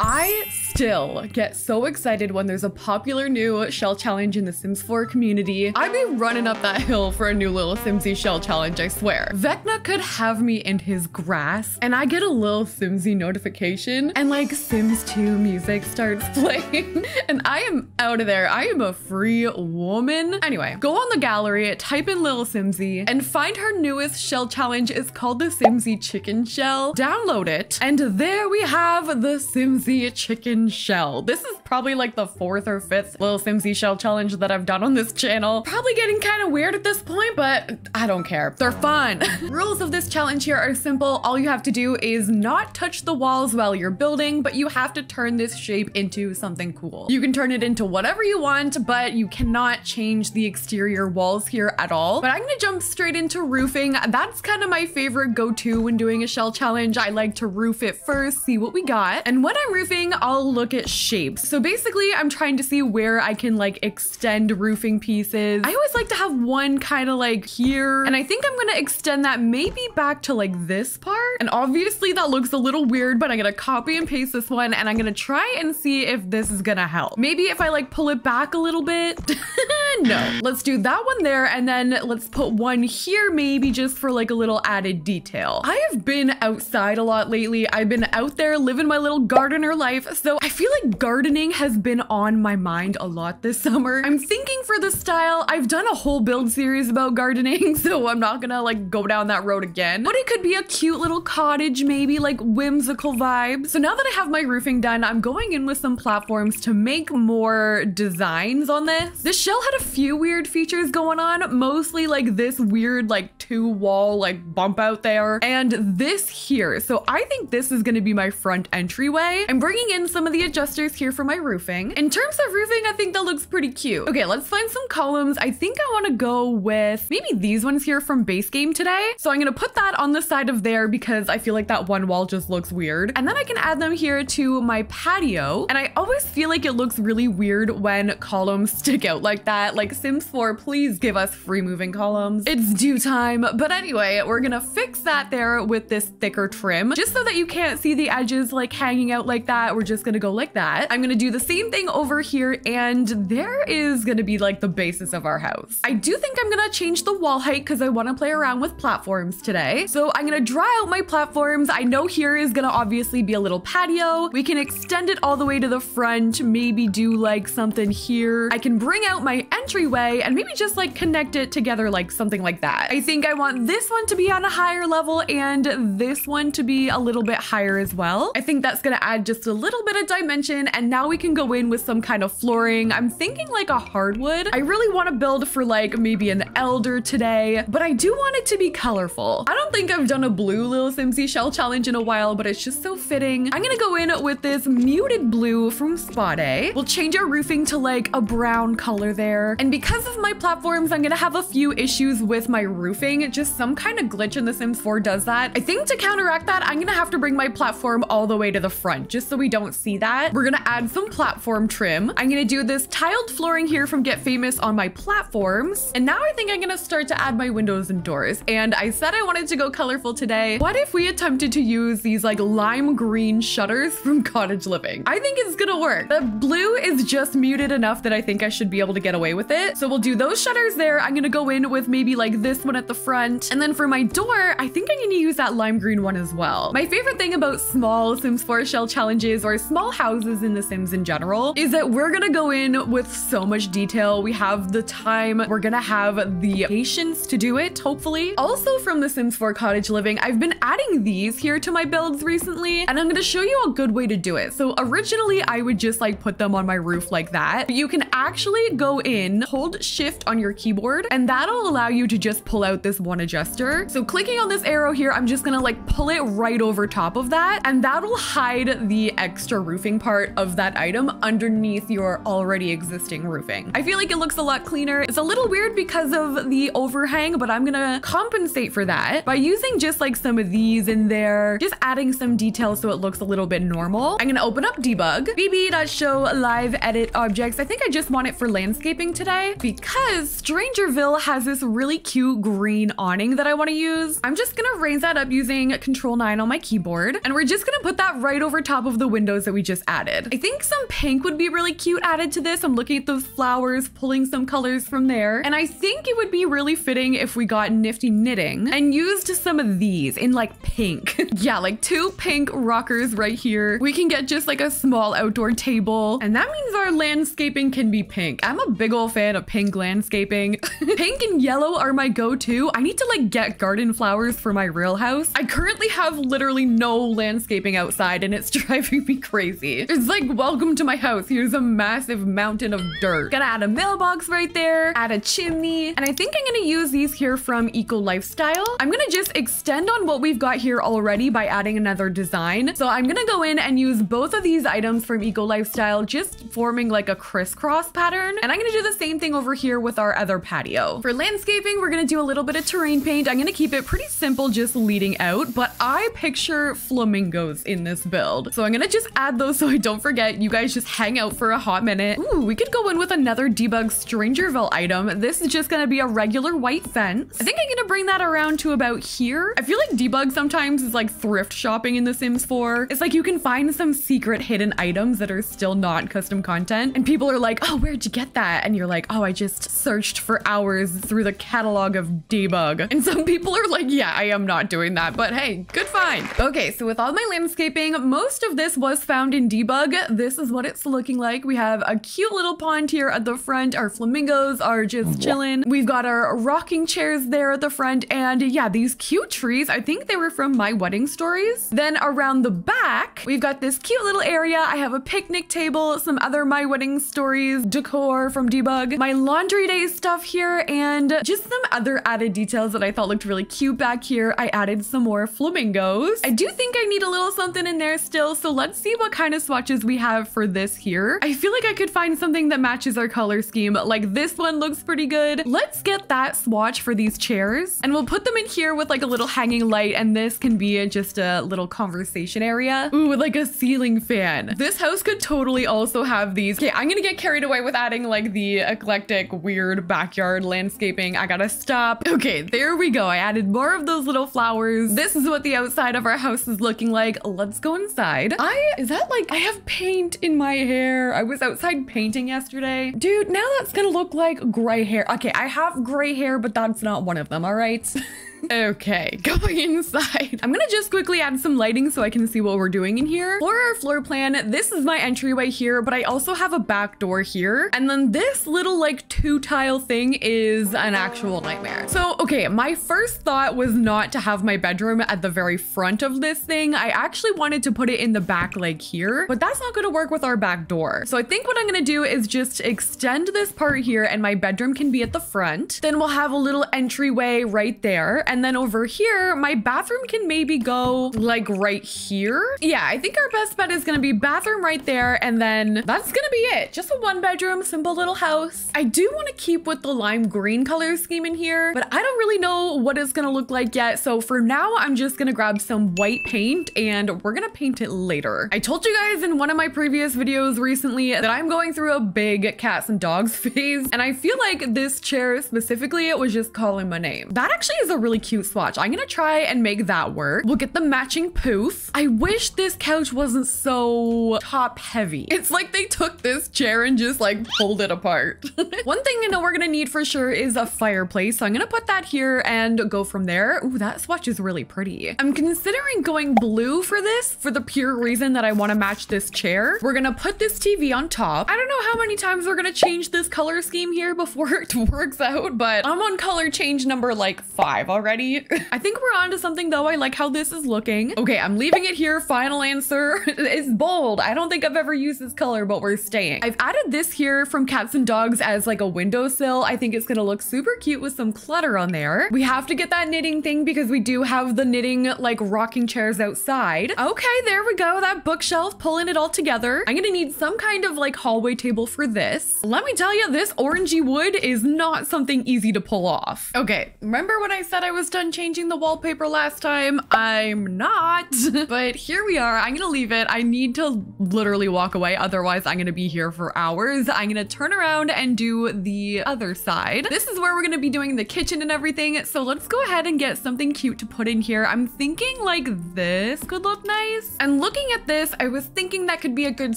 I still get so excited when there's a popular new shell challenge in the Sims 4 community. I'd be running up that hill for a new Lilsimsie shell challenge, I swear. Vecna could have me in his grass and I get a Lilsimsie notification and like Sims 2 music starts playing and I am out of there. I am a free woman. Anyway, go on the gallery, type in Lilsimsie and find her newest shell challenge. It's called the Simsy Chicken Shell. Download it and there we have the Sims Simsy chicken shell. This is probably like the fourth or fifth Lilsimsie shell challenge that I've done on this channel. Probably getting kind of weird at this point, but I don't care. They're fun. Rules of this challenge here are simple. All you have to do is not touch the walls while you're building, but you have to turn this shape into something cool. You can turn it into whatever you want, but you cannot change the exterior walls here at all. But I'm gonna jump straight into roofing. That's kind of my favorite go-to when doing a shell challenge. I like to roof it first, see what we got. And when I'm roofing, I'll look at shapes. So basically I'm trying to see where I can like extend roofing pieces. I always like to have one kind of like here. And I think I'm gonna extend that maybe back to like this part. And obviously that looks a little weird, but I'm gonna copy and paste this one and I'm gonna try and see if this is gonna help. Maybe if I like pull it back a little bit. no, let's do that one there. And then let's put one here maybe just for like a little added detail. I have been outside a lot lately. I've been out there living my little gardener life. So I feel like gardening has been on my mind a lot this summer. I'm thinking for the style, I've done a whole build series about gardening, so I'm not gonna like go down that road again. But it could be a cute little cottage, maybe like whimsical vibe. So now that I have my roofing done, I'm going in with some platforms to make more designs on this. This shell had a few weird features going on, mostly like this weird like two wall like bump out there and this here. So I think this is gonna be my front entryway. I'm bringing in some of the adjusters here for my roofing. In terms of roofing, I think that looks pretty cute. Okay, let's find some columns. I think I wanna go with maybe these ones here from base game today. So I'm gonna put that on the side of there because I feel like that one wall just looks weird. And then I can add them here to my patio. And I always feel like it looks really weird when columns stick out like that. Like Sims 4, please give us free moving columns. It's due time. But anyway, we're gonna fix that there with this thicker trim just so that you can't see the edges like hanging out like that. We're just gonna go like that. I'm gonna do the same thing over here and there is gonna be like the basis of our house. I do think I'm gonna change the wall height because I wanna play around with platforms today. So I'm gonna draw out my platforms. I know here is gonna obviously be a little patio. We can extend it all the way to the front, maybe do like something here. I can bring out my entryway and maybe just like connect it together like something like that. I think I want this one to be on a higher level and this one to be a little bit higher as well. I think that's gonna add just a little bit of dimension and now we can go in with some kind of flooring. I'm thinking like a hardwood. I really want to build for like maybe an elder today, but I do want it to be colorful. I don't think I've done a blue Lilsimsie shell challenge in a while, but it's just so fitting. I'm gonna go in with this muted blue from Spa Day. We'll change our roofing to like a brown color there. And because of my platforms, I'm gonna have a few issues with my roofing. Just some kind of glitch in The Sims 4 does that. I think to counteract that, I'm gonna have to bring my platform all the way to the front, just so we don't see that. We're gonna add some platform trim. I'm gonna do this tiled flooring here from Get Famous on my platforms. And now I think I'm gonna start to add my windows and doors. And I said I wanted to go colorful today. What if we attempted to use these like lime green shutters from Cottage Living? I think it's gonna work. The blue is just muted enough that I think I should be able to get away with it. So we'll do those shutters there. I'm gonna go in with maybe like this one at the front. And then for my door, I think I'm gonna use that lime green one as well. My favorite thing about small Sims 4 shell challenges or small houses in The Sims in general is that we're gonna go in with so much detail. We have the time, we're gonna have the patience to do it, hopefully. Also from The Sims 4 Cottage Living, I've been adding these here to my builds recently, and I'm gonna show you a good way to do it. So originally I would just like put them on my roof like that, but you can actually go in, hold shift on your keyboard, and that'll allow you to just pull out this one adjuster. So clicking on this arrow here, I'm just gonna like pull it right over top of that, and that'll hide the extra roofing part of that item underneath your already existing roofing. I feel like it looks a lot cleaner. It's a little weird because of the overhang, but I'm gonna compensate for that by using just like some of these in there, just adding some details so it looks a little bit normal. I'm gonna open up debug, bb.show live edit objects. I think I just want it for landscaping today today because Strangerville has this really cute green awning that I want to use. I'm just gonna raise that up using Control 9 on my keyboard, and we're just gonna put that right over top of the windows that we just added. I think some pink would be really cute added to this. I'm looking at those flowers, pulling some colors from there, and I think it would be really fitting if we got Nifty Knitting and used some of these in like pink. yeah, like two pink rockers right here. We can get just like a small outdoor table, and that means our landscaping can be pink. I'm a big old fan of pink landscaping. pink and yellow are my go-to. I need to like get garden flowers for my real house. I currently have literally no landscaping outside and it's driving me crazy. It's like, welcome to my house. Here's a massive mountain of dirt. Gotta add a mailbox right there, add a chimney, and I think I'm gonna use these here from Eco Lifestyle. I'm gonna just extend on what we've got here already by adding another design. So I'm gonna go in and use both of these items from Eco Lifestyle, just forming like a crisscross pattern. And I'm gonna do the same thing over here with our other patio. For landscaping, we're gonna do a little bit of terrain paint. I'm gonna keep it pretty simple, just leading out, but I picture flamingos in this build. So I'm gonna just add those so I don't forget. You guys just hang out for a hot minute. Ooh, we could go in with another debug Strangerville item. This is just gonna be a regular white fence. I think I'm gonna bring that around to about here. I feel like debug sometimes is like thrift shopping in The Sims 4. It's like you can find some secret hidden items that are still not custom content and people are like, oh, where'd you get that? And you're like, oh, I just searched for hours through the catalog of debug. And some people are like, yeah, I am not doing that, but hey, good find. Okay, so with all my landscaping, most of this was found in debug. This is what it's looking like. We have a cute little pond here at the front. Our flamingos are just chilling. We've got our rocking chairs there at the front. And yeah, these cute trees, I think they were from my wedding stories. Then around the back, we've got this cute little area. I have a picnic table, some other my wedding stories decor from debug, my laundry day stuff here, and just some other added details that I thought looked really cute back here. I added some more flamingos. I do think I need a little something in there still, so let's see what kind of swatches we have for this here. I feel like I could find something that matches our color scheme. Like this one looks pretty good. Let's get that swatch for these chairs and we'll put them in here with like a little hanging light and this can be just a little conversation area. Ooh, with like a ceiling fan. This house could totally also have these. Okay, I'm gonna get carried away with adding like the eclectic weird backyard landscaping. I gotta stop. Okay, there we go. I added more of those little flowers. This is what the outside of our house is looking like. Let's go inside. I, is that like, I have paint in my hair. I was outside painting yesterday. Dude, now that's gonna look like gray hair. Okay, I have gray hair, but that's not one of them, all right? Okay, going inside. I'm gonna just quickly add some lighting so I can see what we're doing in here. For our floor plan, this is my entryway here, but I also have a back door here. And then this little like two tile thing is an actual nightmare. So, okay, my first thought was not to have my bedroom at the very front of this thing. I actually wanted to put it in the back like here, but that's not gonna work with our back door. So I think what I'm gonna do is just extend this part here and my bedroom can be at the front. Then we'll have a little entryway right there. And then over here, my bathroom can maybe go like right here. Yeah, I think our best bet is gonna be bathroom right there. And then that's gonna be it. Just a one bedroom, simple little house. I do wanna keep with the lime green color scheme in here, but I don't really know what it's gonna look like yet. So for now, I'm just gonna grab some white paint and we're gonna paint it later. I told you guys in one of my previous videos recently that I'm going through a big cats and dogs phase. And I feel like this chair specifically, it was just calling my name. That actually is a really cute swatch. I'm gonna try and make that work. We'll get the matching poof. I wish this couch wasn't so top heavy. It's like they took this chair and just like pulled it apart. One thing I know we're gonna need for sure is a fireplace. So I'm gonna put that here and go from there. Ooh, that swatch is really pretty. I'm considering going blue for this for the pure reason that I wanna match this chair. We're gonna put this TV on top. I don't know how many times we're gonna change this color scheme here before it works out, but I'm on color change number like five already. I think we're on to something though. I like how this is looking. Okay, I'm leaving it here. Final answer is bold. I don't think I've ever used this color, but we're staying. I've added this here from Cats and Dogs as like a windowsill. I think it's gonna look super cute with some clutter on there. We have to get that knitting thing because we do have the knitting like rocking chairs outside. Okay, there we go. That bookshelf pulling it all together. I'm gonna need some kind of like hallway table for this. Let me tell you, this orangey wood is not something easy to pull off. Okay, remember when I said I was done changing the wallpaper last time. I'm not, but here we are. I'm gonna leave it. I need to literally walk away. Otherwise, I'm gonna be here for hours. I'm gonna turn around and do the other side. This is where we're gonna be doing the kitchen and everything. So let's go ahead and get something cute to put in here. I'm thinking like this could look nice. And looking at this, I was thinking that could be a good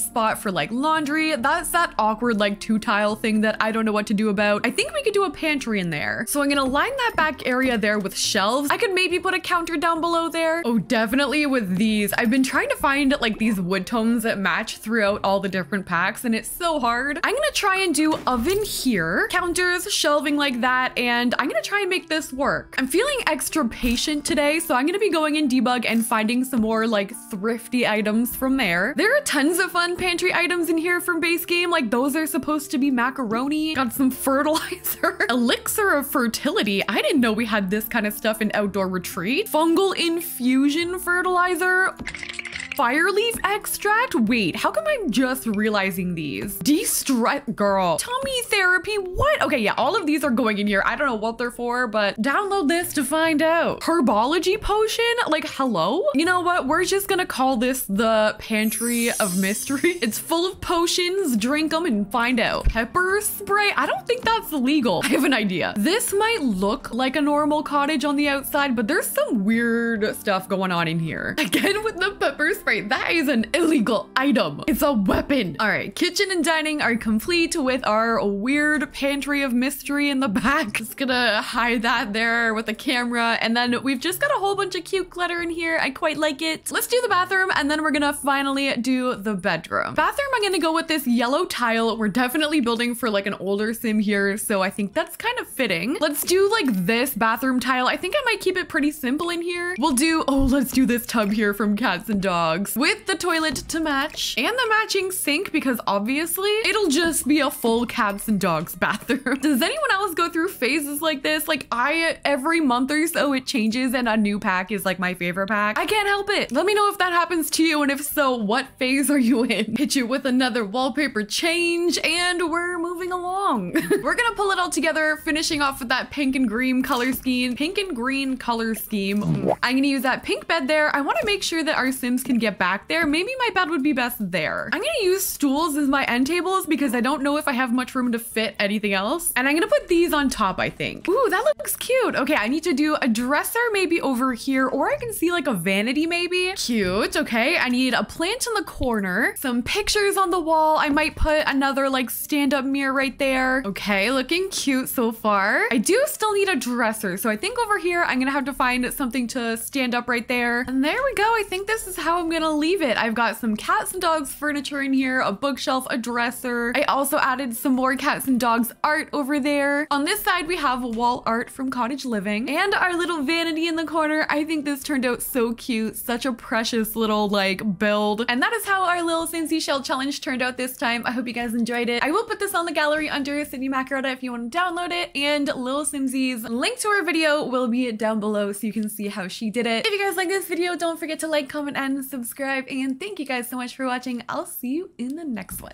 spot for like laundry. That's that awkward like two tile thing that I don't know what to do about. I think we could do a pantry in there. So I'm gonna line that back area there with shelves. I could maybe put a counter down below there. Oh, definitely with these. I've been trying to find like these wood tones that match throughout all the different packs and it's so hard. I'm gonna try and do oven here, counters, shelving like that, and I'm gonna try and make this work. I'm feeling extra patient today, so I'm gonna be going in debug and finding some more like thrifty items from there. There are tons of fun pantry items in here from base game, like those are supposed to be macaroni. Got some fertilizer, elixir of fertility. I didn't know we had this kind of stuff in outdoor retreat. Fungal infusion fertilizer. Fireleaf extract? Wait, how come I'm just realizing these? De-stress, girl. Tummy therapy, what? Okay, yeah, all of these are going in here. I don't know what they're for, but download this to find out. Herbology potion? Like, hello? You know what? We're just gonna call this the pantry of mystery. It's full of potions, drink them and find out. Pepper spray? I don't think that's legal. I have an idea. This might look like a normal cottage on the outside, but there's some weird stuff going on in here. Again with the pepper spray that is an illegal item. It's a weapon. All right, kitchen and dining are complete with our weird pantry of mystery in the back. Just gonna hide that there with the camera. And then we've just got a whole bunch of cute clutter in here. I quite like it. Let's do the bathroom and then we're gonna finally do the bedroom. Bathroom, I'm gonna go with this yellow tile. We're definitely building for like an older sim here. So I think that's kind of fitting. Let's do like this bathroom tile. I think I might keep it pretty simple in here. We'll do, oh, let's do this tub here from cats and dogs with the toilet to match and the matching sink because obviously it'll just be a full cats and dogs bathroom. Does anyone else go through phases like this? Like I, every month or so it changes and a new pack is like my favorite pack. I can't help it. Let me know if that happens to you and if so, what phase are you in? Hit you with another wallpaper change and we're moving along. we're gonna pull it all together, finishing off with that pink and green color scheme. Pink and green color scheme. I'm gonna use that pink bed there. I wanna make sure that our Sims can get back there, maybe my bed would be best there. I'm gonna use stools as my end tables because I don't know if I have much room to fit anything else. And I'm gonna put these on top, I think. Ooh, that looks cute. Okay, I need to do a dresser maybe over here, or I can see like a vanity maybe. Cute, okay. I need a plant in the corner, some pictures on the wall. I might put another like stand-up mirror right there. Okay, looking cute so far. I do still need a dresser, so I think over here I'm gonna have to find something to stand up right there. And there we go. I think this is how I'm gonna gonna leave it. I've got some cats and dogs furniture in here, a bookshelf, a dresser. I also added some more cats and dogs art over there. On this side, we have wall art from Cottage Living and our little vanity in the corner. I think this turned out so cute. Such a precious little like build. And that is how our little Simsy Shell challenge turned out this time. I hope you guys enjoyed it. I will put this on the gallery under Sydney Macoretta if you want to download it. And Lilsimsie's link to her video will be down below so you can see how she did it. If you guys like this video, don't forget to like, comment, and subscribe subscribe, and thank you guys so much for watching. I'll see you in the next one.